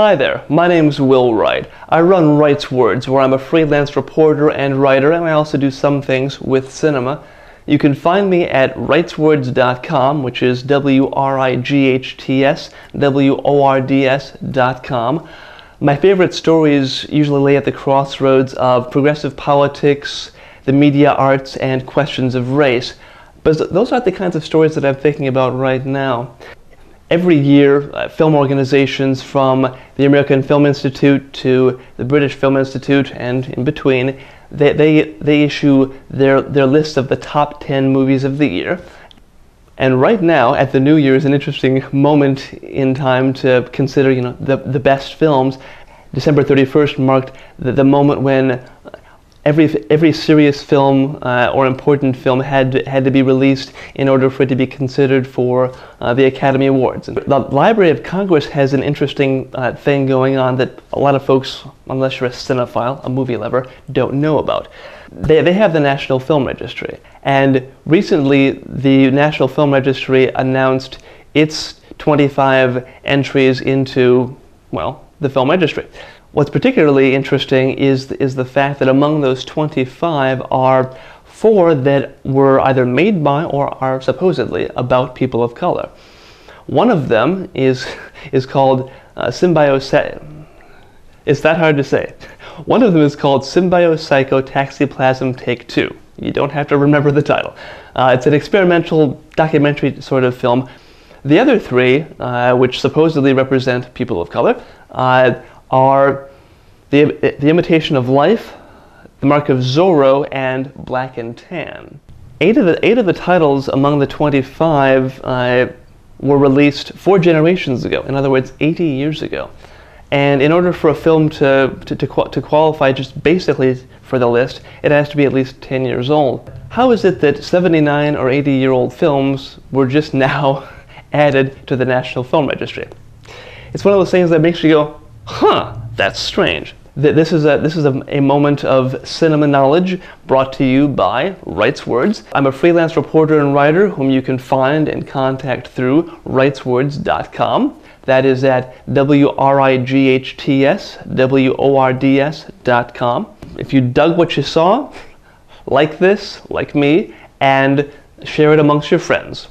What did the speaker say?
Hi there, my name's Will Wright. I run Wright's Words, where I'm a freelance reporter and writer, and I also do some things with cinema. You can find me at wrightswords.com, which is W R I G H T S W O R D S.com. My favorite stories usually lay at the crossroads of progressive politics, the media arts, and questions of race. But those aren't the kinds of stories that I'm thinking about right now. Every year, uh, film organizations from the American Film Institute to the British Film Institute and in between, they, they, they issue their, their list of the top 10 movies of the year. And right now, at the New Year, is an interesting moment in time to consider, you know, the, the best films. December 31st marked the, the moment when every every serious film uh, or important film had had to be released in order for it to be considered for uh, the Academy Awards. The Library of Congress has an interesting uh, thing going on that a lot of folks, unless you're a cinephile, a movie lover, don't know about. They, they have the National Film Registry, and recently the National Film Registry announced its 25 entries into, well, the film registry. What's particularly interesting is, is the fact that among those 25 are four that were either made by or are supposedly about people of color. One of them is, is called uh, Symbiosis. It's that hard to say. One of them is called Symbiopsychotaxiplasm Take Two. You don't have to remember the title. Uh, it's an experimental documentary sort of film. The other three, uh, which supposedly represent people of color, uh, are the, the Imitation of Life, The Mark of Zorro, and Black and Tan. Eight of the, eight of the titles among the 25 uh, were released four generations ago, in other words, 80 years ago. And in order for a film to, to, to, to, qualify just basically for the list, it has to be at least 10 years old. How is it that 79 or 80 year old films were just now added to the National Film Registry? It's one of those things that makes you go, huh, that's strange. This is, a, this is a, a, moment of cinema knowledge brought to you by Wright's Words. I'm a freelance reporter and writer whom you can find and contact through wrightswords.com. That is at W-R-I-G-H-T-S, W-O-R-D-S dot com. If you dug what you saw, like this, like me, and share it amongst your friends.